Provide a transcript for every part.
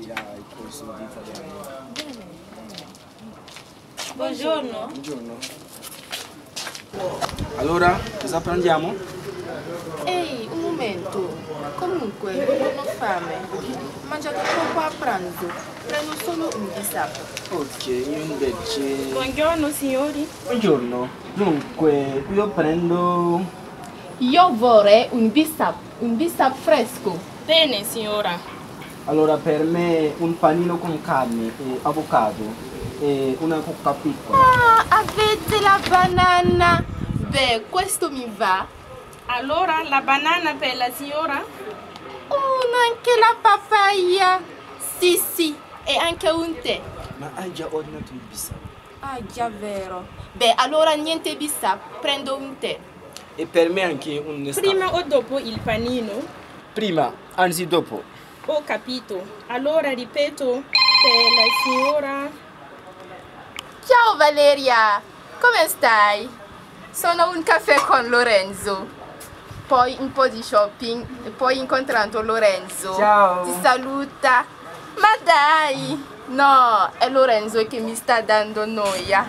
Ira il corso di italiano. Buongiorno. Buongiorno. Allora, cosa prendiamo? Ehi, un momento. Comunque, non ho fame. Ho mangiato troppo a pranzo. Prendo solo un bisap. Ok, io invece... Buongiorno signori. Buongiorno. Dunque, io prendo... Io vorrei un bisap, un bisap fresco. Bene signora. Allora, per me un panino con carne e avocado e una cocca piccola. Ah, avete la banana. Beh, questo mi va. Allora la banana per la signora? Oh, anche la papaya. Sì, sì, e anche un tè. Ma hai già ordinato il bisap? Ah, già vero. Beh, allora niente bisap, prendo un tè. E per me anche un Prima o dopo il panino? Prima, anzi dopo. Ho capito. Allora ripeto per la signora. Ciao Valeria, come stai? Sono un caffè con Lorenzo. Poi un po' di shopping e poi incontrato Lorenzo. Ciao. Ti saluta. Ma dai! No, è Lorenzo che mi sta dando noia.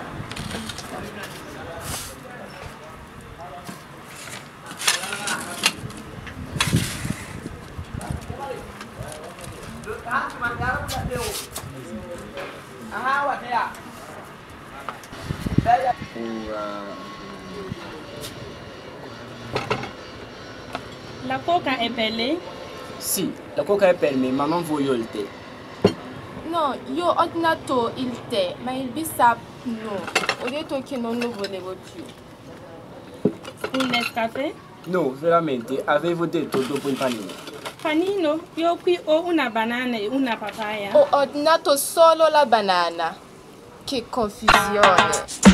mangara mu daɗe o a hawa ta ya La coca est pelée Si, la coca est pelée, maman voyo il te. Non, yo ordinato il te, ma il bisap no. O detto che non lo volevo più. Un Nescafé? No, veramente, avevo detto dopo il panino. Panino? Io qui ho una banana e una papaya. Ho ordinato solo la banana. Che confusione.